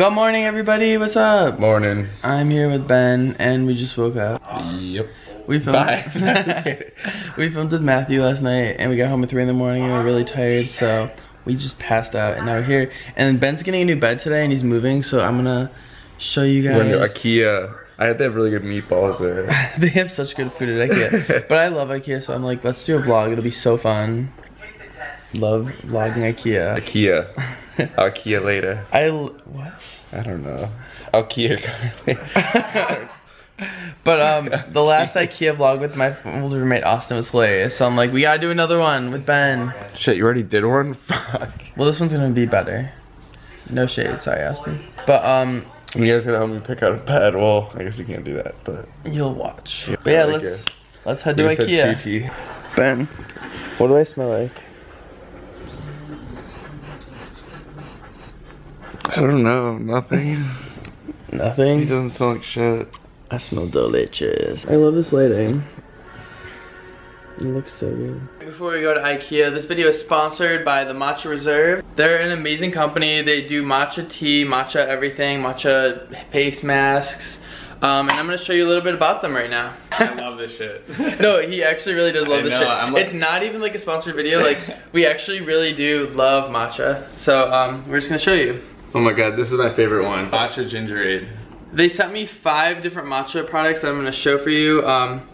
Good morning, everybody. What's up? Morning. I'm here with Ben, and we just woke up. Yep. We filmed. Bye. we filmed with Matthew last night, and we got home at three in the morning, and we are really tired, so we just passed out, and now we're here. And Ben's getting a new bed today, and he's moving, so I'm gonna show you guys. We're IKEA. I had to have really good meatballs there. they have such good food at IKEA, but I love IKEA, so I'm like, let's do a vlog. It'll be so fun. Love vlogging IKEA. IKEA. IKEA later. I l- what? I don't know. IKEA. But um, the last IKEA vlog with my old roommate Austin was hilarious. So I'm like, we gotta do another one with Ben. Shit, you already did one? Fuck. Well, this one's gonna be better. No shade, sorry Austin. But um, You guys gonna help me pick out a bed? Well, I guess you can't do that, but. you'll watch. Yeah, but yeah, like let's let's head to We said IKEA. TT. Ben, what do I smell like? I don't know. Nothing. Nothing? He doesn't smell like shit. I smell delicious. I love this lighting. It looks so good. Before we go to Ikea, this video is sponsored by the Matcha Reserve. They're an amazing company. They do matcha tea, matcha everything, matcha face masks. Um, and I'm gonna show you a little bit about them right now. I love this shit. no, he actually really does love I this know, shit. I'm like- it's not even like a sponsored video. Like, we actually really do love matcha. So, um, we're just gonna show you. Oh my god, this is my favorite one. Matcha gingerade. They sent me five different matcha products that I'm gonna show for you. Um,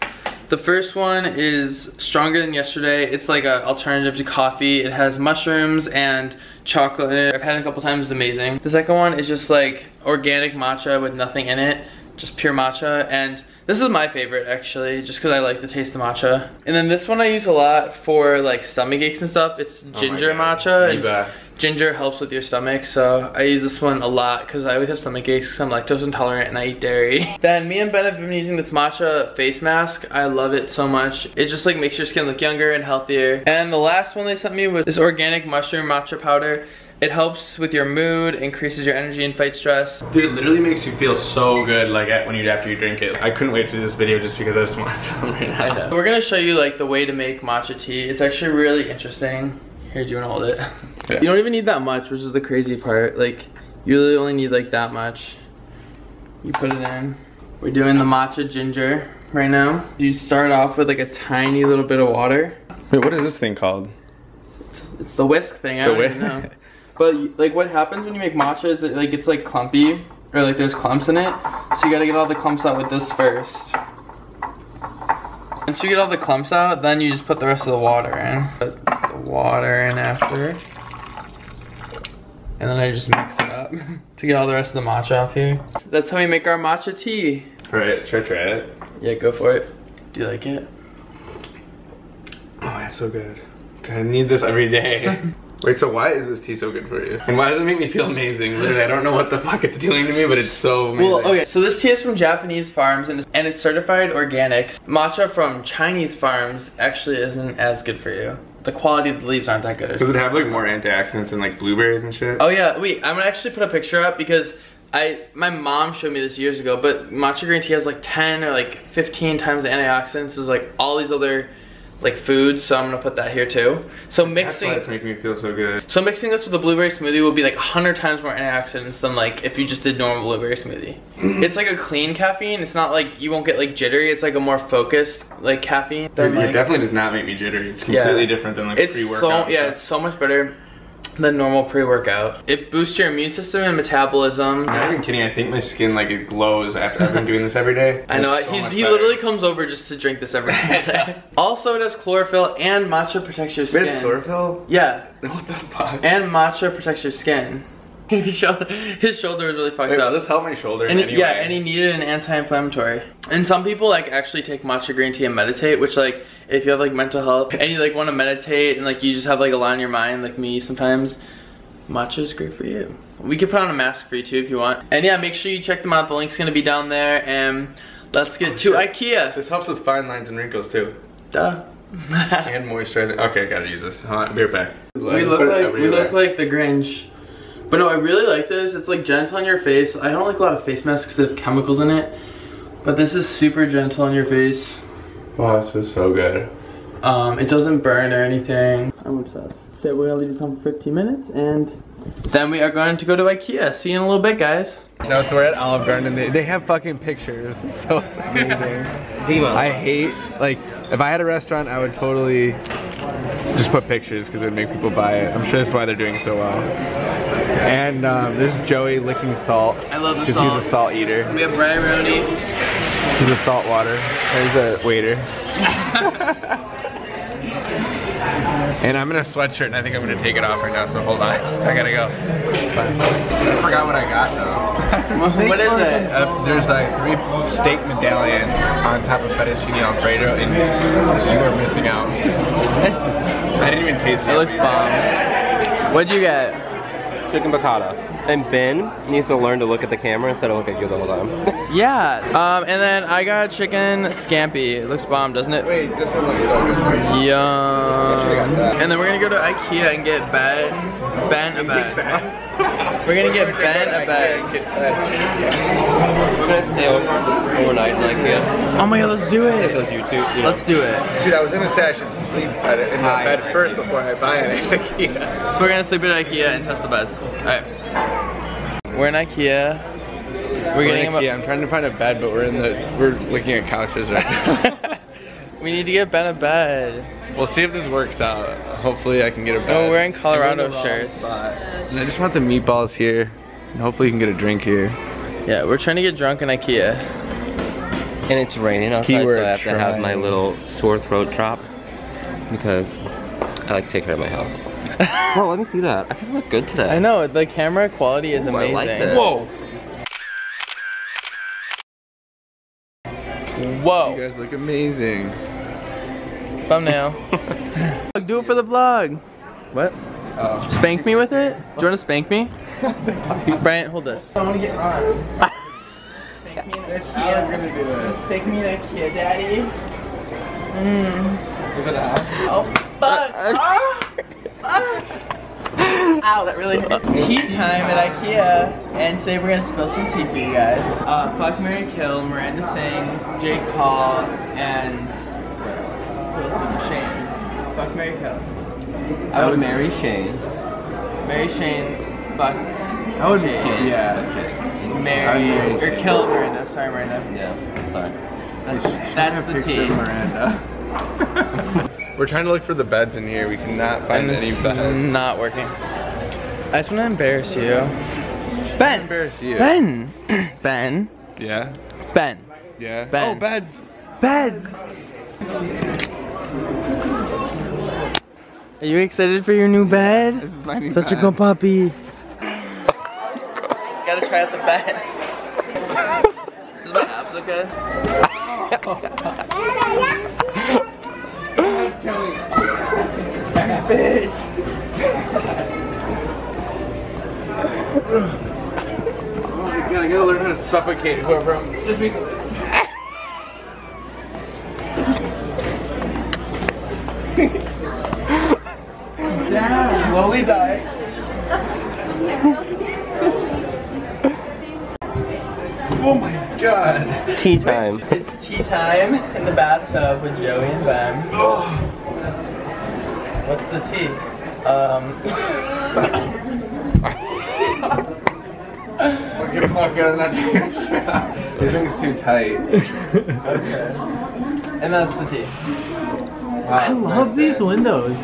the first one is stronger than yesterday. It's like an alternative to coffee. It has mushrooms and chocolate in it. I've had it a couple times, it's amazing. The second one is just like organic matcha with nothing in it, just pure matcha. And this is my favorite actually, just cause I like the taste of matcha. And then this one I use a lot for like stomach aches and stuff. It's Oh ginger God, matcha. The and- best. Ginger helps with your stomach, so I use this one a lot because I always have stomach aches because I'm lactose intolerant and I eat dairy. then me and Ben have been using this matcha face mask. I love it so much. It just like makes your skin look younger and healthier. And the last one they sent me was this organic mushroom matcha powder. It helps with your mood, increases your energy and fight stress. Dude, it literally makes you feel so good like when you after you drink it. I couldn't wait to do this video just because I just want some right now. I know. We're gonna show you like the way to make matcha tea. It's actually really interesting. Here, do you wanna hold it? You don't even need that much, which is the crazy part. Like, you really only need like that much. You put it in. We're doing the matcha ginger right now. You start off with like a tiny little bit of water. Wait, what is this thing called? It's, it's the whisk thing, I The don't whisk? even know. But like what happens when you make matcha is it like it's like clumpy or like there's clumps in it. So you gotta get all the clumps out with this first. Once you get all the clumps out, then you just put the rest of the water in. Put the water in after. And then I just mix it up to get all the rest of the matcha off here. That's how we make our matcha tea. Alright, should I try it? Yeah, go for it. Do you like it? Oh, that's so good. I need this every day. Wait, so why is this tea so good for you? And why does it make me feel amazing? Literally, I don't know what the fuck it's doing to me, but it's so amazing. Well, okay, so this tea is from Japanese farms and, and it's certified organic. Matcha from Chinese farms actually isn't as good for you. The quality of the leaves aren't that good. Does it have like more antioxidants and like blueberries and shit? Oh yeah, wait, I'm gonna actually put a picture up because I my mom showed me this years ago, but matcha green tea has like 10 or like 15 times the antioxidants as like all these other like foods, so I'm gonna put that here too. So mixing why it's making me feel so good. so mixing this with a blueberry smoothie will be like 100 times more antioxidants than like if you just did normal blueberry smoothie. it's like a clean caffeine. It's not like you won't get like jittery. It's like a more focused like caffeine. It, than, it like- definitely does not make me jittery. It's Yeah. completely different than like it's pre-workout. so yeah, stuff. it's so much better than normal pre-workout. It boosts your immune system and metabolism. I'm not even kidding. I think my skin like it glows after I've been doing this every day. I know so he's, he better. literally comes over just to drink this every single day. also, it has chlorophyll and matcha protects your skin. Wait, it's chlorophyll? Yeah, What the fuck? and matcha protects your skin. His shoulder, his shoulder is really fucked Wait, up. this help my shoulder? in And any yeah, way? and he needed an anti-inflammatory. And some people like actually take matcha green tea and meditate, which like if you have like mental health and you like want to meditate and like you just have like a lot in your mind, like me sometimes, matcha is great for you. We could put on a mask for you too if you want. And yeah, make sure you check them out. The link's gonna be down there. And let's get oh, to shit. IKEA. This helps with fine lines and wrinkles too. Duh. And moisturizing. Okay, gotta use this. On, be right back. we look like we look like the Grinch. But no, I really like this. It's like gentle on your face. I don't like a lot of face masks that have chemicals in it. But this is super gentle on your face. Wow, this is so good. Um, it doesn't burn or anything. I'm obsessed. So we're gonna leave this on for 15 minutes and Then we are going to go to Ikea. See you in a little bit, guys. No, so we're at Olive Garden and they, they have fucking pictures, so it's amazing. I hate, like, if I had a restaurant, I would totally just put pictures because it would make people buy it. I'm sure that's why they're doing so well. And um, this is Joey licking salt. I love the salt. Because he's a salt eater. We have Brian Roney. He's a salt water. There's a waiter. and I'm in a sweatshirt and I think I'm gonna take it off right now, so hold on. I gotta go. I forgot what I got though. what is it? Uh, there's like three steak medallions on top of fettuccine alfredo and you are missing out. I didn't even taste it. It looks bomb. What'd you get? Chicken piccata. And Ben needs to learn to look at the camera instead of look at you the whole time. Yeah. Um, and then I got chicken scampi. It looks bomb, doesn't it? Wait, this one looks so good. Yum. And then we're gonna go to IKEA and get Ben, Ben a bed. We're gonna get Ben a bed. We're gonna stay over overnight in IKEA. Oh my god, let's do it. Those YouTube, you know. Let's do it. Dude, I was gonna say I should sleep at it in the bed first before I buy it at IKEA. So we're gonna sleep at IKEA and test the beds. Alright. We're in IKEA. We're We're getting in him IKEA. I'm trying to find a bed, but we're in the we're looking at couches right now. a We need to get Ben a bed. we'll see if this works out. Hopefully, I can get a bed. Oh, we're in Colorado I'm in the wrong shirts. And I just want the meatballs here. And hopefully, you can get a drink here. Yeah, we're trying to get drunk in IKEA. And it's raining outside, Keyword so I have to have my little sore throat drop because I like to take care of my health. Well, let me see that. I kind of look good today. I know, the camera quality is Ooh, I amazing. like this. Whoa! Whoa. You guys look amazing. Thumbnail. Do it for the vlog. What? Oh. Spank me with it? Do you want to spank me? Brian, hold this. I want to get on. spank me in IKEA. I gonna do this. Spank me in IKEA, daddy. Mm. Is it out? Oh, fuck. Ah, fuck. Ow, that really hurt. Tea time at IKEA, and today we're gonna spill some tea for you guys. Uh, fuck Mary Kill, Miranda sings, Jake Paul, and who else is it? Shane. Fuck Mary Kill. I would marry Shane. Mary Shane, fuck I would. Jake. Yeah. Jake. Mary, marry or Shane. kill Miranda. Sorry, Miranda. Yeah, sorry. That's, that's the tea. Miranda. We're trying to look for the beds in here. We cannot find And any it's beds. not working. I just want to embarrass you. Ben. Embarrass you. Ben. ben. Yeah. Ben. Yeah. Ben. Oh, beds. Beds. Are you excited for your new bed? This is my new Such a bed. good puppy. Gotta try out the beds. is my abs okay? Fish. I gotta learn how to suffocate whoever I'm. Slowly die. Oh my god. Tea time. It's tea time in the bathtub with Joey and Ben. Oh. What's the tea? Um, Okay, fuck it, I'm not taking. This thing's too tight. okay. And that's the tea. I love these windows.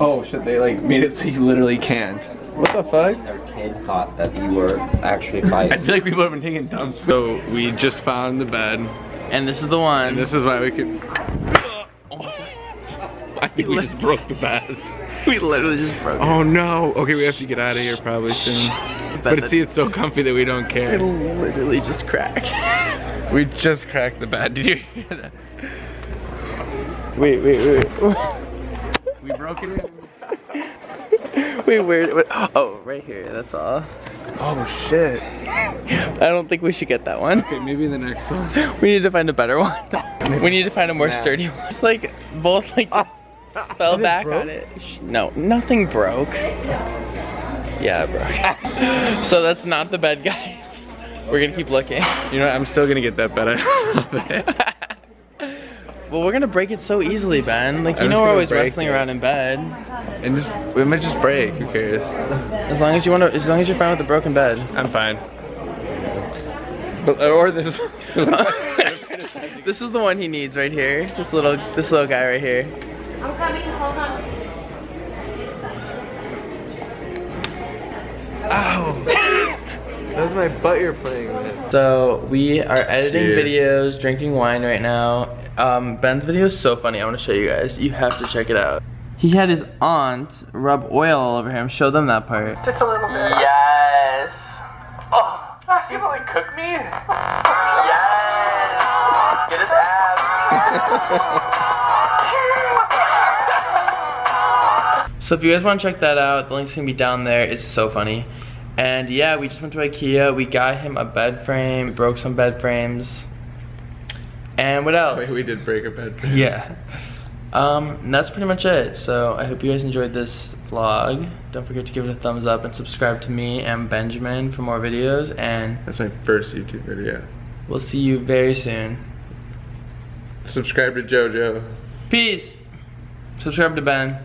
Oh shit, they like made it so you literally can't. What the fuck? Their kid thought that you were actually fighting. I feel like people have been taking dumps. So we just found the bed, And this is the one. and this is why we could. I think we just broke the bed. we literally just broke Oh no. Okay, we have to get out of here probably soon. But see, it's so comfy that we don't care. it. literally just cracked. We just cracked the bed. Did you hear that? wait, wait, wait. We broke it wait, where? Oh, right here. That's all. Oh shit. I don't think we should get that one. Okay, maybe the next one. We need to find a better one. we need to find a more Snap. sturdy one. It's like both like ah. just fell back on it. No, nothing broke. Yeah, it broke. so that's not the bed, guys. We're gonna keep looking. You know, what, I'm still gonna get that bed. I love it. Well, we're gonna break it so easily, Ben. Like, you I'm know we're always wrestling it. around in bed. And just we might just break. Who cares? As long as you want to, as long as you're fine with the broken bed. I'm fine. But, or this. this is the one he needs right here. This little, this little guy right here. I'm coming, hold on. Ow! that was my butt you're playing with. So we are editing Cheers. videos, drinking wine right now. Um, Ben's video is so funny. I want to show you guys. You have to check it out. He had his aunt rub oil all over him. Show them that part. Just a little bit. Yes. Oh, you really cook me? yes. Get his abs. so if you guys want to check that out, the link's gonna be down there. It's so funny. And yeah, we just went to IKEA. We got him a bed frame, broke some bed frames. And what else? Wait, we did break a bed. Frame. Yeah. Um, and that's pretty much it. So I hope you guys enjoyed this vlog. Don't forget to give it a thumbs up and subscribe to me and Benjamin for more videos. And That's my first YouTube video. we'll see you very soon. Subscribe to JoJo. Peace. Subscribe to Ben.